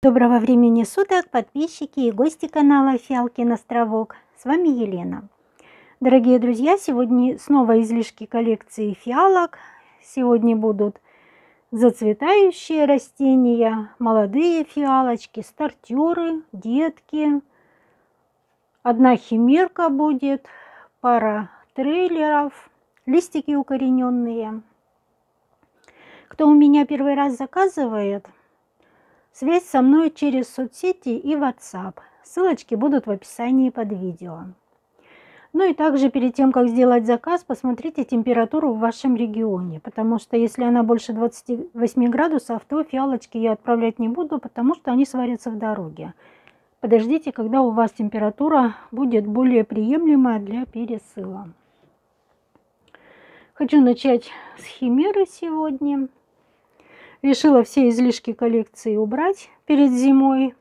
Доброго времени суток, подписчики и гости канала Фиалкин островок. С вами Елена. Дорогие друзья, сегодня снова излишки коллекции фиалок. Сегодня будут зацветающие растения, молодые фиалочки, стартеры, детки. Одна химерка будет, пара трейлеров, листики укорененные. Кто у меня первый раз заказывает – Связь со мной через соцсети и WhatsApp. Ссылочки будут в описании под видео. Ну и также перед тем, как сделать заказ, посмотрите температуру в вашем регионе, потому что если она больше 28 градусов, то фиалочки я отправлять не буду, потому что они сварятся в дороге. Подождите, когда у вас температура будет более приемлемая для пересыла. Хочу начать с химеры сегодня. Решила все излишки коллекции убрать перед зимой.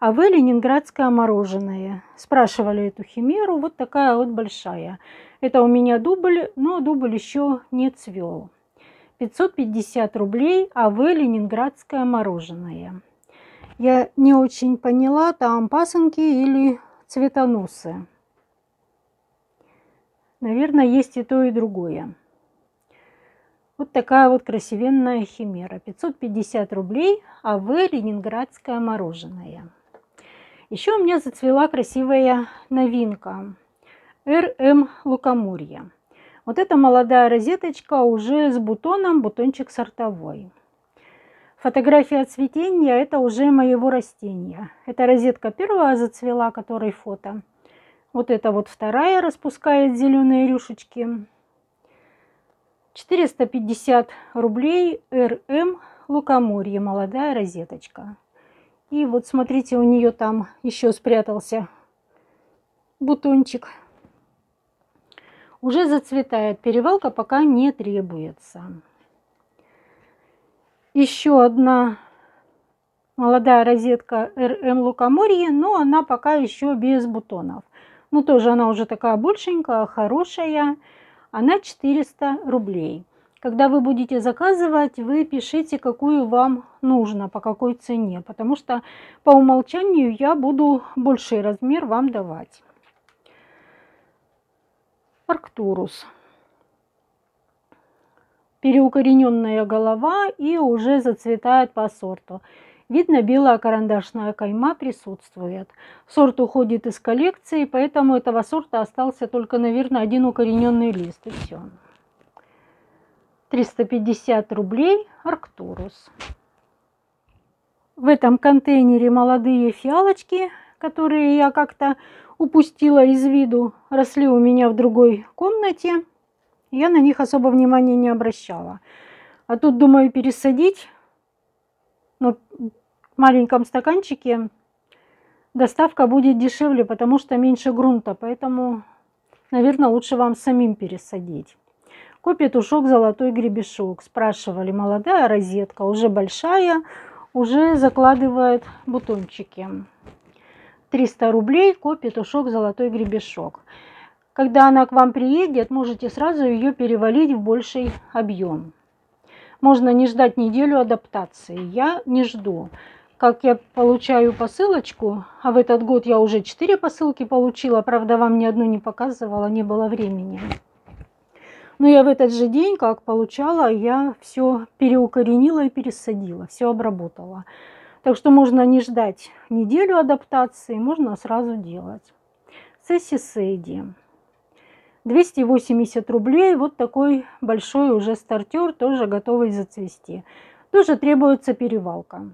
А вы ленинградское мороженое. Спрашивали эту химеру, вот такая вот большая. Это у меня дубль, но дубль еще не цвел. 550 рублей, а вы ленинградское мороженое. Я не очень поняла, там пасынки или цветоносы. Наверное, есть и то, и другое. Вот такая вот красивенная химера. 550 рублей, а вы ленинградское мороженое. Еще у меня зацвела красивая новинка. РМ Лукоморье. Вот эта молодая розеточка уже с бутоном, бутончик сортовой. Фотография цветения – это уже моего растения. Это розетка первая зацвела, которой фото. Вот это вот вторая распускает зеленые рюшечки. 450 рублей РМ Лукоморье, молодая розеточка. И вот смотрите, у нее там еще спрятался бутончик. Уже зацветает, перевалка пока не требуется. Еще одна молодая розетка РМ Лукоморье, но она пока еще без бутонов. Ну тоже она уже такая большенькая, хорошая она 400 рублей. Когда вы будете заказывать, вы пишите, какую вам нужно, по какой цене, потому что по умолчанию я буду больший размер вам давать. Арктурус. Переукорененная голова и уже зацветает по сорту. Видно, белая карандашная кайма присутствует. Сорт уходит из коллекции, поэтому этого сорта остался только, наверное, один укорененный лист и все. 350 рублей Арктурус. В этом контейнере молодые фиалочки, которые я как-то упустила из виду, росли у меня в другой комнате. Я на них особо внимания не обращала. А тут думаю пересадить но маленьком стаканчике доставка будет дешевле, потому что меньше грунта. Поэтому, наверное, лучше вам самим пересадить. Копия тушок золотой гребешок. Спрашивали, молодая розетка, уже большая, уже закладывает бутончики. 300 рублей, копия тушок золотой гребешок. Когда она к вам приедет, можете сразу ее перевалить в больший объем. Можно не ждать неделю адаптации. Я не жду. Как я получаю посылочку, а в этот год я уже 4 посылки получила, правда, вам ни одну не показывала, не было времени. Но я в этот же день, как получала, я все переукоренила и пересадила, все обработала. Так что можно не ждать неделю адаптации, можно сразу делать. Сесси Сейди. 280 рублей. Вот такой большой уже стартер, тоже готовый зацвести. Тоже требуется перевалка.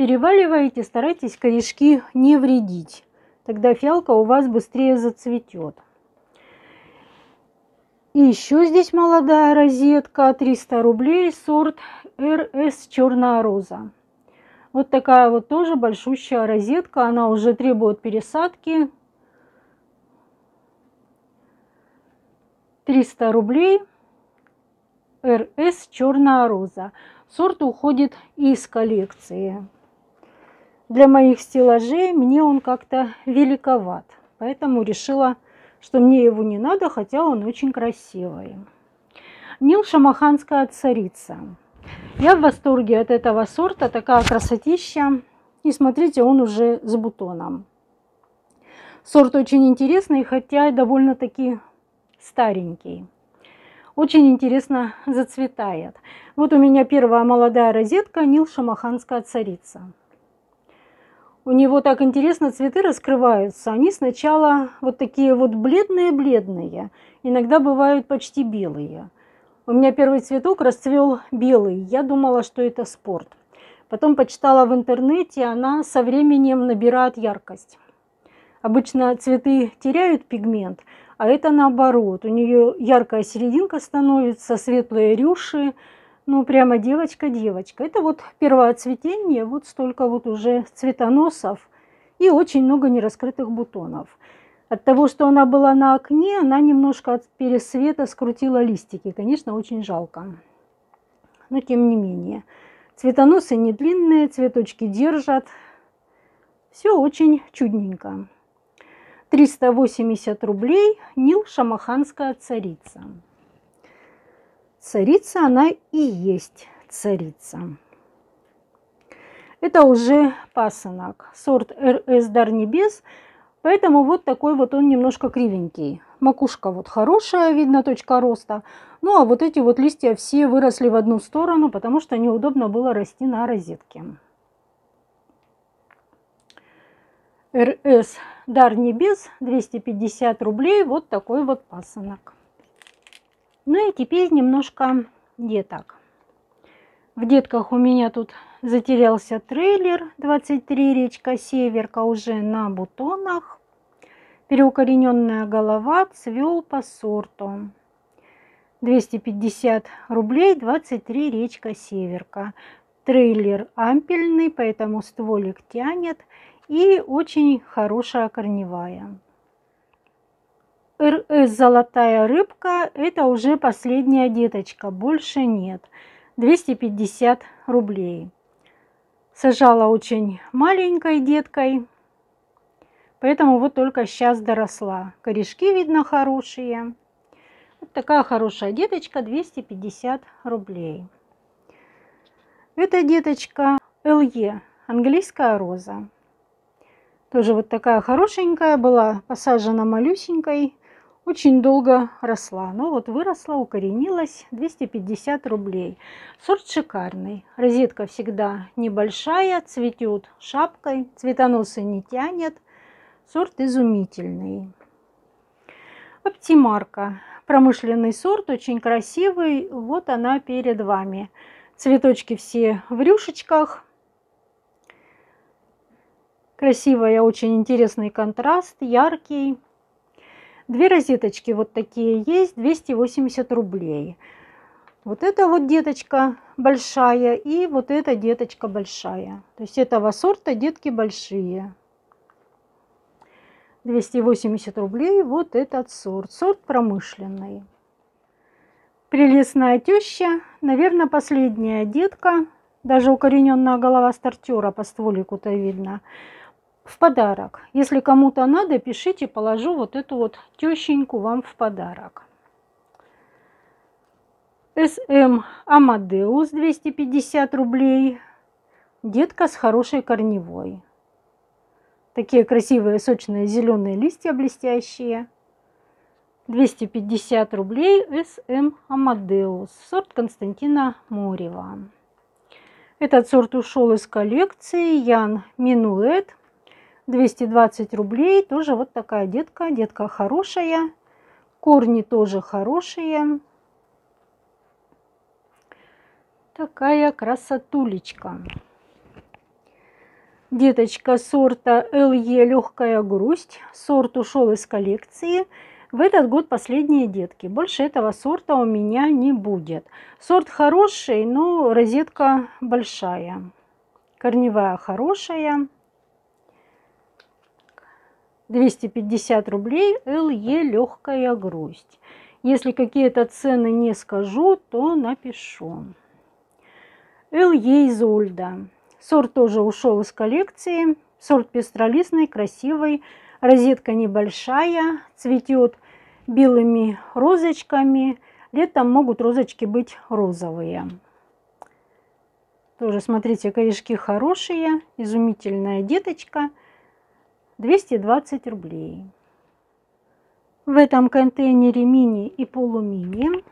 Переваливаете, старайтесь корешки не вредить. Тогда фиалка у вас быстрее зацветет. И еще здесь молодая розетка, 300 рублей, сорт РС Черная Роза. Вот такая вот тоже большущая розетка, она уже требует пересадки, 300 рублей. РС Черная роза. Сорт уходит из коллекции. Для моих стеллажей мне он как-то великоват. Поэтому решила, что мне его не надо, хотя он очень красивый. Нил Шамаханская царица. Я в восторге от этого сорта, такая красотища. И смотрите, он уже с бутоном. Сорт очень интересный, хотя и довольно-таки старенький. Очень интересно зацветает. Вот у меня первая молодая розетка Нил Шамаханская царица. У него так интересно цветы раскрываются. Они сначала вот такие вот бледные-бледные, иногда бывают почти белые. У меня первый цветок расцвел белый. Я думала, что это спорт. Потом почитала в интернете, она со временем набирает яркость. Обычно цветы теряют пигмент, а это наоборот. У нее яркая серединка становится, светлые рюши. Ну, прямо девочка-девочка. Это вот первое цветение, вот столько вот уже цветоносов и очень много нераскрытых бутонов. От того, что она была на окне, она немножко от пересвета скрутила листики. Конечно, очень жалко. Но тем не менее. Цветоносы не длинные, цветочки держат. Все очень чудненько. 380 рублей Нил Шамаханская царица. Царица она и есть царица. Это уже пасынок, сорт РС Дар Небес, поэтому вот такой вот он немножко кривенький. Макушка вот хорошая, видно точка роста. Ну а вот эти вот листья все выросли в одну сторону, потому что неудобно было расти на розетке. РС Дар Небес 250 рублей. Вот такой вот пасынок. Ну и теперь немножко деток. В детках у меня тут затерялся трейлер 23 речка Северка уже на бутонах. Переукорененная голова цвел по сорту. 250 рублей 23 речка Северка. Трейлер ампельный, поэтому стволик тянет. И очень хорошая корневая. РС «Золотая рыбка» – это уже последняя деточка, больше нет. 250 рублей. Сажала очень маленькой деткой, поэтому вот только сейчас доросла. Корешки, видно, хорошие. Вот такая хорошая деточка, 250 рублей. Эта деточка ЛЕ, английская роза. Тоже вот такая хорошенькая была, посажена малюсенькой, очень долго росла. Но вот выросла, укоренилась, 250 рублей. Сорт шикарный. Розетка всегда небольшая, цветет шапкой, цветоносы не тянет. Сорт изумительный. Оптимарка. Промышленный сорт, очень красивый. Вот она перед вами. Цветочки все в рюшечках. Красивая, очень интересный контраст, яркий. Две розеточки вот такие есть, 280 рублей. Вот эта вот деточка большая и вот эта деточка большая. То есть этого сорта детки большие. 280 рублей вот этот сорт. Сорт промышленный. Прелестная теща. Наверное, последняя детка. Даже укорененная голова стартера по стволику-то видно в подарок. Если кому-то надо, пишите, положу вот эту вот тещеньку вам в подарок. СМ Амадеус 250 рублей. Детка с хорошей корневой. Такие красивые сочные зеленые листья блестящие. 250 рублей СМ Амадеус. Сорт Константина Морева. Этот сорт ушел из коллекции Ян Минуэт 220 рублей. Тоже вот такая детка. Детка хорошая. Корни тоже хорошие. Такая красотулечка. Деточка сорта ЛЕ легкая грусть. Сорт ушел из коллекции. В этот год последние детки. Больше этого сорта у меня не будет. Сорт хороший, но розетка большая. Корневая хорошая. 250 рублей ЛЕ легкая грусть. Если какие-то цены не скажу, то напишу. ЛЕ Изольда. Сорт тоже ушел из коллекции. Сорт пестролистный, красивый. Розетка небольшая, цветет белыми розочками. Летом могут розочки быть розовые. Тоже, смотрите, корешки хорошие, изумительная деточка. 220 рублей. В этом контейнере мини и полумини.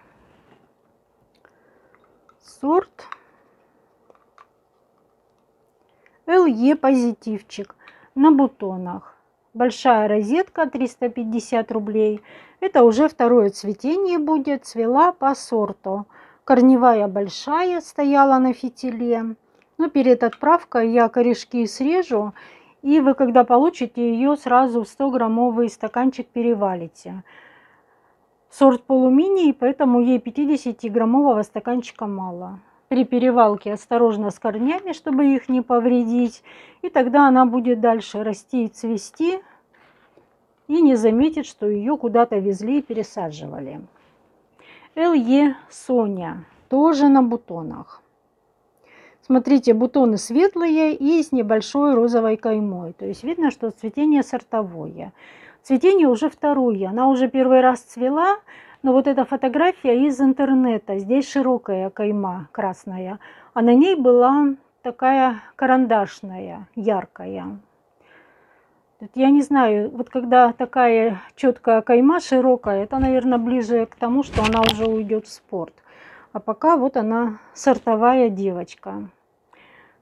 Сорт LE позитивчик на бутонах. Большая розетка 350 рублей. Это уже второе цветение будет. Цвела по сорту. Корневая большая стояла на фитиле. Но перед отправкой я корешки срежу. И вы, когда получите ее, сразу в 100-граммовый стаканчик перевалите. Сорт полумини, поэтому ей 50-граммового стаканчика мало при перевалке осторожно с корнями, чтобы их не повредить. И тогда она будет дальше расти и цвести и не заметит, что ее куда-то везли и пересаживали. ЛЕ Соня тоже на бутонах. Смотрите, бутоны светлые и с небольшой розовой каймой. То есть видно, что цветение сортовое. Цветение уже второе. Она уже первый раз цвела, но вот эта фотография из интернета, здесь широкая кайма красная, а на ней была такая карандашная, яркая. Я не знаю, вот когда такая четкая кайма широкая, это, наверное, ближе к тому, что она уже уйдет в спорт. А пока вот она сортовая девочка.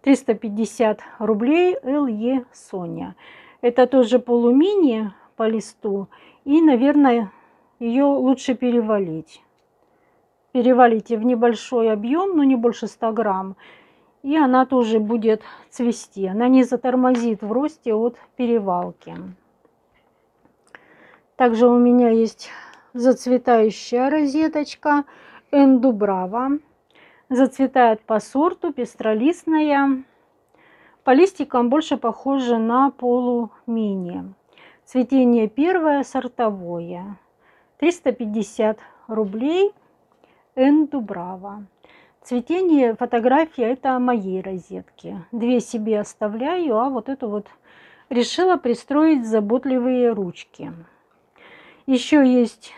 350 рублей ЛЕ Соня. Это тоже полумини по листу. И, наверное, ее лучше перевалить. Перевалите в небольшой объем, но не больше 100 грамм. И она тоже будет цвести. Она не затормозит в росте от перевалки. Также у меня есть зацветающая розеточка Эндубрава. Зацветает по сорту, пестролистная. По листикам больше похожа на полумини. Цветение первое, сортовое. 350 рублей Энду Браво. Цветение, фотография это моей розетки. Две себе оставляю, а вот эту вот решила пристроить заботливые ручки. Еще есть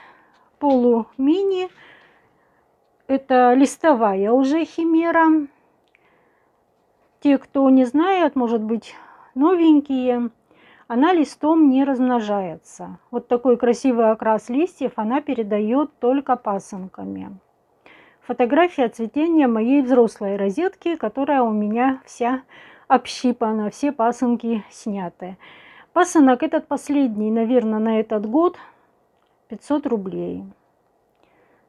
полу-мини. Это листовая уже химера. Те, кто не знает, может быть, новенькие, она листом не размножается. Вот такой красивый окрас листьев она передает только пасынками. Фотография цветения моей взрослой розетки, которая у меня вся общипана, все пасынки сняты. Пасынок этот последний, наверное, на этот год 500 рублей.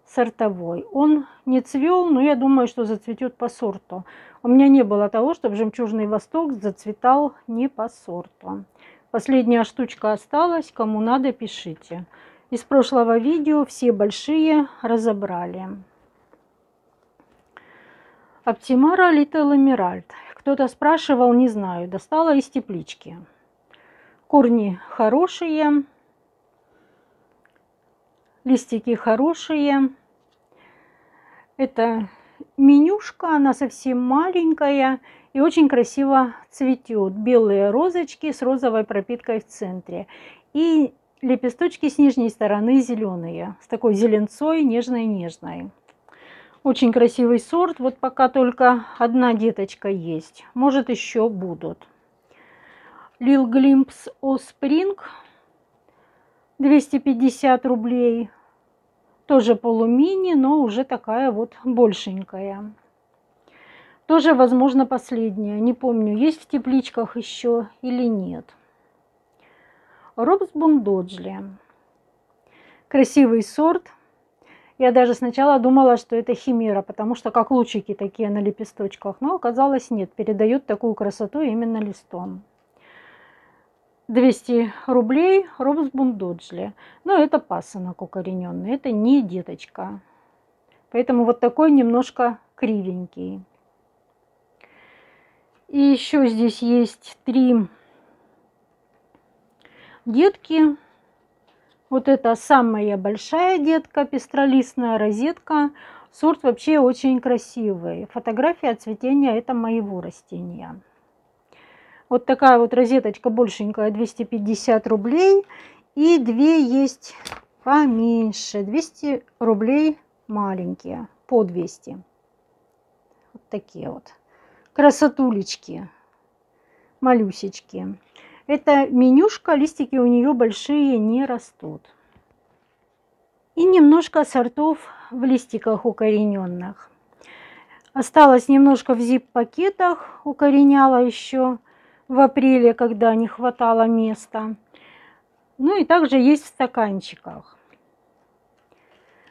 Сортовой. Он не цвел, но я думаю, что зацветет по сорту. У меня не было того, чтобы жемчужный восток зацветал не по сорту. Последняя штучка осталась, кому надо, пишите. Из прошлого видео все большие разобрали. Оптимара Little Emerald. Кто-то спрашивал, не знаю, достала из теплички. Корни хорошие, листики хорошие. Это менюшка, она совсем маленькая и очень красиво цветет. Белые розочки с розовой пропиткой в центре. И лепесточки с нижней стороны зеленые, с такой зеленцой нежной-нежной. Очень красивый сорт. Вот пока только одна деточка есть. Может еще будут. Lil Glimpse O Spring 250 рублей. Тоже полумини, но уже такая вот большенькая. Тоже, возможно, последняя. Не помню, есть в тепличках еще или нет. Робсбун Доджли. Красивый сорт. Я даже сначала думала, что это химера, потому что как лучики такие на лепесточках. Но оказалось нет, передает такую красоту именно листом. 200 рублей Робсбун Доджли. Но это пасынок укорененный, это не деточка. Поэтому вот такой немножко кривенький. И еще здесь есть три детки. Вот это самая большая детка, пестролистная розетка. Сорт вообще очень красивый. Фотография цветения это моего растения. Вот такая вот розеточка большенькая, 250 рублей. И две есть поменьше, 200 рублей маленькие, по 200. Вот такие вот красотулечки, малюсечки. Это менюшка, листики у нее большие не растут. И немножко сортов в листиках укорененных. Осталось немножко в zip-пакетах, укореняла еще в апреле, когда не хватало места. Ну и также есть в стаканчиках.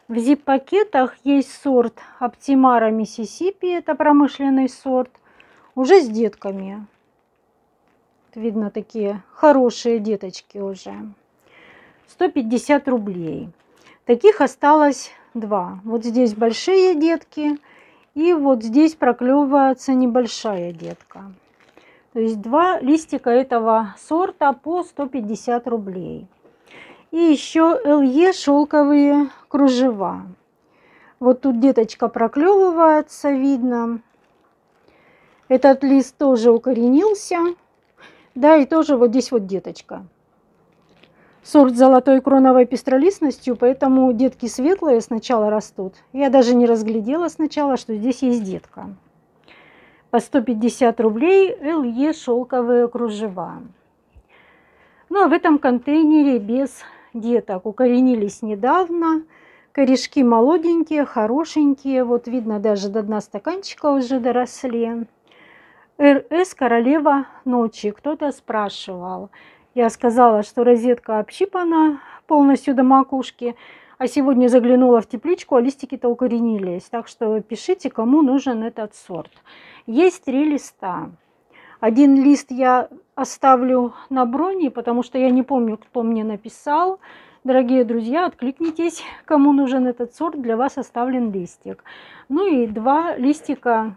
В zip-пакетах есть сорт Оптимара Миссисипи, это промышленный сорт, уже с детками. Видно, такие хорошие деточки уже. 150 рублей. Таких осталось два. Вот здесь большие детки, и вот здесь проклевывается небольшая детка. То есть два листика этого сорта по 150 рублей. И еще ЛЕ шелковые кружева. Вот тут деточка проклевывается, видно. Этот лист тоже укоренился. Да, и тоже вот здесь вот деточка. Сорт золотой кроновой пестролистностью, поэтому детки светлые сначала растут. Я даже не разглядела сначала, что здесь есть детка. По 150 рублей ЛЕ шелковые кружева. Ну а в этом контейнере без деток укоренились недавно. Корешки молоденькие, хорошенькие. Вот видно, даже до дна стаканчика уже доросли. РС «Королева ночи». Кто-то спрашивал. Я сказала, что розетка общипана полностью до макушки. А сегодня заглянула в тепличку, а листики-то укоренились. Так что пишите, кому нужен этот сорт. Есть три листа. Один лист я оставлю на броне, потому что я не помню, кто мне написал. Дорогие друзья, откликнитесь, кому нужен этот сорт, для вас оставлен листик. Ну и два листика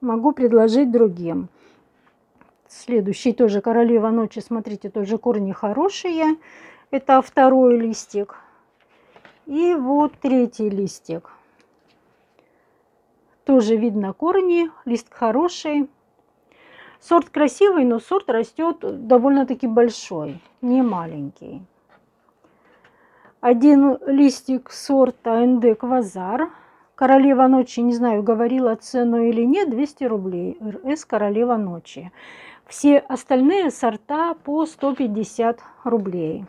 могу предложить другим. Следующий тоже королева ночи, смотрите, тоже корни хорошие. Это второй листик. И вот третий листик. Тоже видно корни, лист хороший. Сорт красивый, но сорт растет довольно-таки большой, не маленький. Один листик сорта НД Квазар Королева ночи, не знаю, говорила цену или нет, 200 рублей. РС Королева ночи. Все остальные сорта по 150 рублей.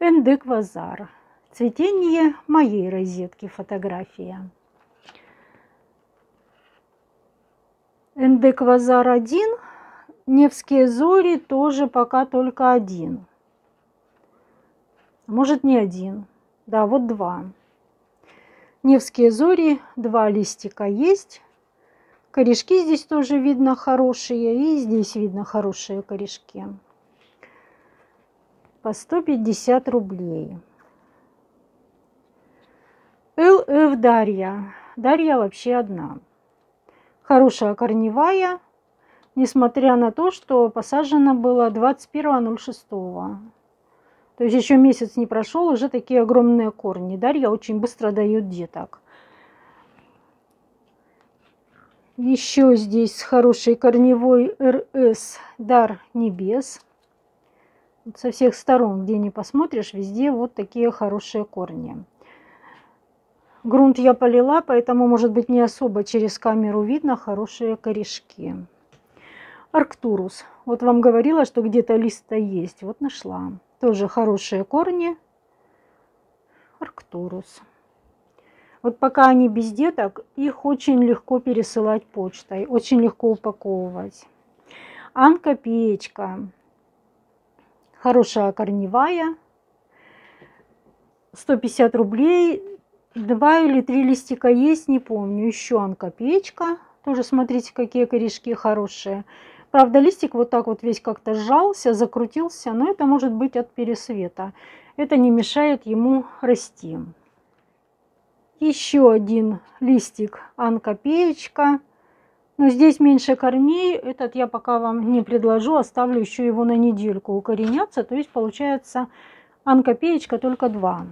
НД Квазар. Цветение моей розетки фотография. НД Квазар 1. Невские зори тоже пока только один. Может не один. Да, вот два. Невские зори, два листика есть. Корешки здесь тоже видно хорошие. И здесь видно хорошие корешки. По 150 рублей. ЛФ Дарья. Дарья вообще одна. Хорошая корневая, несмотря на то, что посажена была 21.06. То есть еще месяц не прошел, уже такие огромные корни. Дарья очень быстро дает деток. Еще здесь хороший корневой РС Дар Небес. со всех сторон, где не посмотришь, везде вот такие хорошие корни. Грунт я полила, поэтому, может быть, не особо через камеру видно хорошие корешки. Арктурус. Вот вам говорила, что где-то листа есть. Вот нашла. Тоже хорошие корни. Арктурус. Вот пока они без деток, их очень легко пересылать почтой, очень легко упаковывать. Анка печка. Хорошая корневая. 150 рублей. Два или три листика есть, не помню. Еще анка печка. Тоже смотрите, какие корешки хорошие. Правда, листик вот так вот весь как-то сжался, закрутился, но это может быть от пересвета. Это не мешает ему расти. Еще один листик анкопеечка. Но здесь меньше корней. Этот я пока вам не предложу. Оставлю еще его на недельку укореняться. То есть получается анкопеечка только два.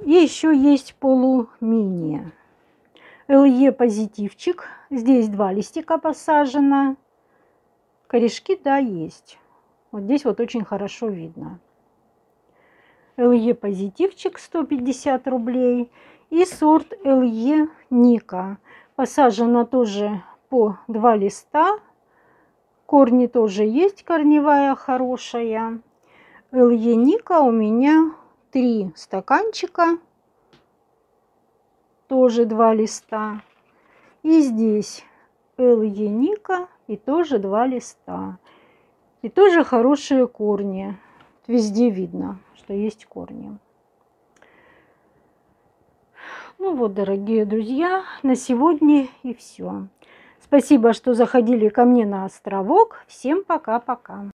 И еще есть полумини. ЛЕ позитивчик. Здесь два листика посажено. Корешки, да, есть. Вот здесь вот очень хорошо видно. ЛЕ позитивчик 150 рублей. И сорт ЛЕ Ника. Посажена тоже по два листа. Корни тоже есть, корневая хорошая. Эльеника у меня три стаканчика, тоже два листа. И здесь эльеника и тоже два листа. И тоже хорошие корни. Везде видно, что есть корни. Ну вот, дорогие друзья, на сегодня и все. Спасибо, что заходили ко мне на островок. Всем пока-пока.